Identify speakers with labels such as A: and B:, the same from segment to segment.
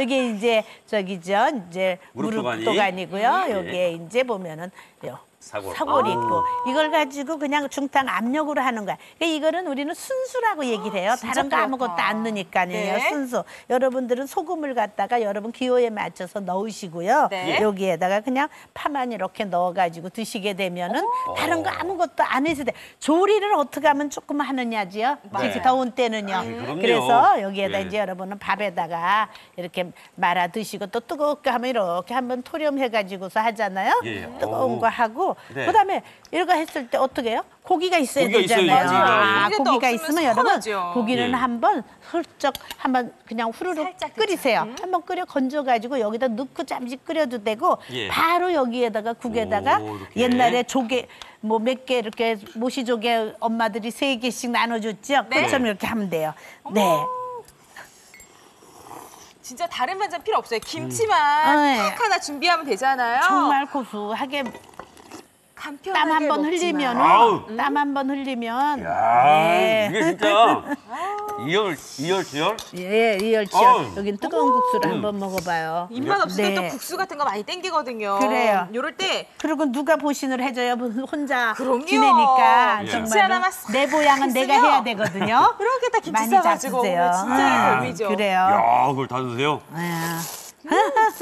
A: 여기 이제 저기죠. 이제
B: 무릎도가니.
A: 무릎 도가니고요.
B: 예.
A: 여기에 이제 보면은 요
B: 사골.
A: 사골이
B: 아.
A: 있고 이걸 가지고 그냥 중탕 압력으로 하는 거야. 그러니까 이거는 우리는 순수라고 얘기를 해요. 다른 거. 아무것도 안 넣으니까요.
C: 네.
A: 순수. 여러분들은 소금을 갖다가 여러분 기호에 맞춰서 넣으시고요.
C: 네.
A: 여기에다가 그냥 파만 이렇게 넣어가지고 드시게 되면은 다른 거 아무것도 안 해도 돼. 조리를 어떻게 하면 조금 하느냐지요.
B: 네.
A: 특히 더운 때는요.
B: 그럼요.
A: 그래서 여기에다
B: 예.
A: 이제 여러분은 밥에다가 이렇게 말아 드시고 또 뜨겁게 하면 이렇게 한번 토렴해가지고서 하잖아요.
B: 예.
A: 뜨거운
B: 오.
A: 거 하고
B: 네.
A: 그다음에 이거 했을 때 어떻게 해요? 고기가 있어야
B: 고기가
A: 되잖아요.
B: 고기가.
A: 아,
C: 고기가 또
A: 고기가
C: 없으면
A: 있으면 여러분
C: 서운하죠.
A: 고기는
B: 예.
A: 한번 슬쩍 한번 그냥 후루룩
C: 살짝
A: 끓이세요.
C: 음.
A: 한번 끓여 건져가지고 여기다 넣고 잠시 끓여도 되고
B: 예.
A: 바로 여기에다가 국에다가
B: 오, 이렇게.
A: 옛날에 조개 뭐 몇 개 이렇게 모시조개 엄마들이 세 개씩 나눠줬죠.
C: 네.
A: 그처럼 이렇게 하면 돼요. 네.
C: 진짜 다른 반찬 필요 없어요. 김치만
A: 네.
C: 딱 하나 준비하면 되잖아요.
A: 정말 고소하게 땀 한 번. 흘리면
B: 아우.
A: 땀 한 번 흘리면
B: 야,
A: 네.
B: 이게 진짜 이열 이열치열.
A: 예, 이열치
B: 어우.
A: 여긴 뜨거운 국수를 한번 먹어봐요.
C: 입맛 없을 때
A: 네.
C: 또 국수 같은 거 많이 땡기거든요.
A: 그래요.
C: 요럴 때
A: 그리고 누가 보신을 해줘야 혼자
C: 그럼요.
A: 지내니까
B: 예.
C: 김치
A: 정말
C: 하나만
A: 싹내 보양은 내가
C: 있으면
A: 해야 되거든요.
C: 이렇게 딱 김치
A: 많이
C: 싸가지고
A: 잡수세요.
C: 진짜
A: 아,
C: 별미죠.
A: 그래요.
B: 야, 그걸 다 드세요.
A: 아,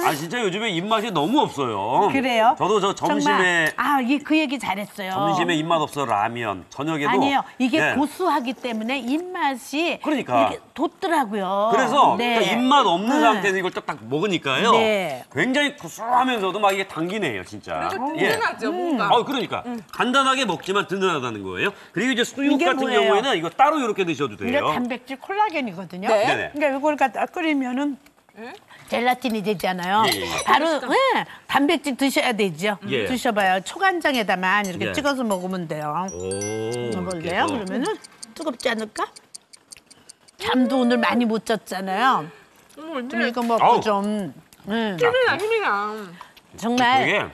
B: 아 진짜 요즘에 입맛이 너무 없어요.
A: 그래요?
B: 저도 저 점심에
A: 정말, 아, 이 그 얘기 잘했어요.
B: 점심에 입맛 없어 라면, 저녁에도
A: 아니에요. 이게
B: 예.
A: 고수하기 때문에 입맛이
B: 그러니까.
A: 이렇게 돋더라고요.
B: 그래서
A: 네.
B: 딱 입맛 없는
A: 네.
B: 상태에서 이걸 딱, 딱 먹으니까요.
A: 네.
B: 굉장히 구수하면서도 막 이게 당기네요, 진짜.
C: 그리고
B: 예.
C: 든든하죠, 뭔가.
B: 어, 그러니까 간단하게 먹지만 든든하다는 거예요. 그리고 이제 수육
A: 이게
B: 같은
A: 뭐예요?
B: 경우에는 이거 따로 이렇게 드셔도
A: 이게
B: 돼요.
A: 단백질 콜라겐이거든요.
C: 네.
B: 네네.
A: 그러니까 이걸 갖다 끓이면은 젤라틴이 되잖아요.
B: 예, 예, 예.
A: 바로 예, 단백질 드셔야 되죠.
B: 예.
A: 드셔봐요. 초간장에다만 이렇게
B: 예.
A: 찍어서 먹으면 돼요.
B: 오, 이렇게
A: 먹을래요?
B: 해서.
A: 그러면은 뜨겁지 않을까? 잠도 오늘 많이 못 잤잖아요.
C: 음,
A: 좀 이거 먹고
B: 아우.
A: 좀 음,
C: 힘이 나 힘이 나.
A: 정말
B: 되게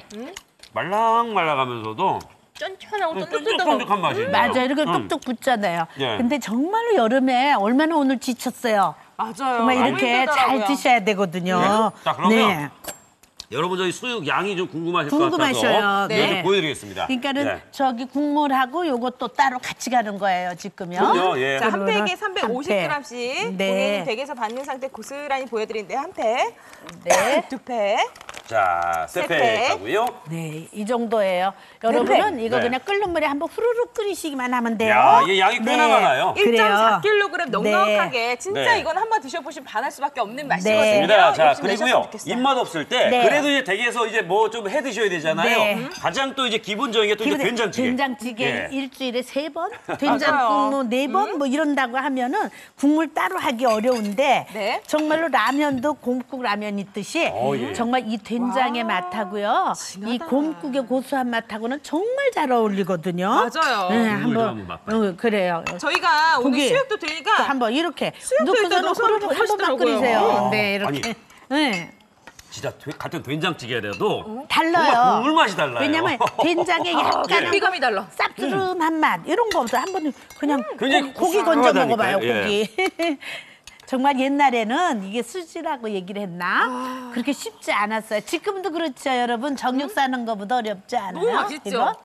B: 말랑말랑하면서도
C: 쫀쫀하고 쫀쫀쫀쫀하고.
B: 쫀득쫀득한 맛이.
A: 맞아 요. 이렇게
B: 음.
A: 뚝뚝 붙잖아요.
B: 예.
A: 근데 정말로 여름에 얼마나 오늘 지쳤어요.
C: 맞아요.
A: 정말 이렇게 잘. 드셔야 되거든요.
B: 네. 자, 그러면 여러분 저희 수육 양이 좀 궁금하실 것
A: 궁금하셔요.
B: 같아서
A: 네.
B: 네. 좀 보여드리겠습니다.
A: 그러니까는
B: 예.
A: 저기 국물하고 요것도 따로 같이 가는 거예요 지금요.
B: 그럼요, 예.
C: 자, 한 팩에
A: 한
C: 350g씩
A: 네.
C: 본인이 댁에서 받는 상태 고스란히 보여드리는데 한 팩,
A: 네.
C: 두 팩.
B: 자,
C: 세
B: 세팩
C: 팩.
B: 하고요.
A: 네, 이 정도예요. 여러분은 이거
B: 네.
A: 그냥 끓는 물에 한번 후루룩 끓이시기만 하면 돼요.
B: 야, 이게 양이 꽤나 많아요.
A: 그래요.
C: 1.4kg 넉넉하게 진짜
B: 네.
C: 이건 한번 드셔보시면 반할 수밖에 없는
A: 네.
C: 맛이거든요.
B: 맞습니다. 자,
C: 욕심 내셨으면
B: 그리고요.
C: 좋겠어요.
B: 입맛 없을 때
A: 네.
B: 그래도 이제 댁에서 이제 뭐 좀 해 드셔야 되잖아요.
A: 네.
B: 가장 또 이제 기본적인 게 또 이제 된장찌개.
A: 된장찌개
B: 예.
A: 일주일에 세 번. 된장국 뭐네 번 뭐 이런다고 하면은 국물 따로 하기 어려운데
C: 네.
A: 정말로 라면도 곰국 라면 있듯이
B: 어, 예.
A: 정말 이 된 장의 맛하고요, 이 곰국의 고소한 맛하고는 정말 잘 어울리거든요.
C: 맞아요.
A: 네,
B: 국물
A: 한번
B: 한번 맛봐요.
A: 어, 그래요.
C: 저희가 오늘
A: 고기.
C: 수육도
A: 또 한번 이렇게
C: 수육도 일단
A: 넣고서는
C: 넣어서
A: 후루룩 한 번만. 끓이세요.
B: 어.
A: 네, 이렇게.
B: 아니.
A: 네.
B: 진짜 되- 같은 된장찌개라도
A: 어? 달라요.
B: 정말 국물 맛이 달라요.
A: 왜냐면 된장에 약간은
C: 비감이 달라.
A: 쌉스름한 맛 이런 거 없어. 한번 그냥
B: 굉장히
A: 고, 기 건져
B: 고소하다니까요.
A: 먹어봐요.
B: 예.
A: 고기. 정말 옛날에는 이게 수지라고 얘기를 했나? 그렇게 쉽지 않았어요. 지금도 그렇죠, 여러분. 정육 사는 것보다 어렵지 않아요.
C: 너무 맛있죠?
A: 이거?